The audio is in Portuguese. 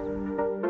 Tchau.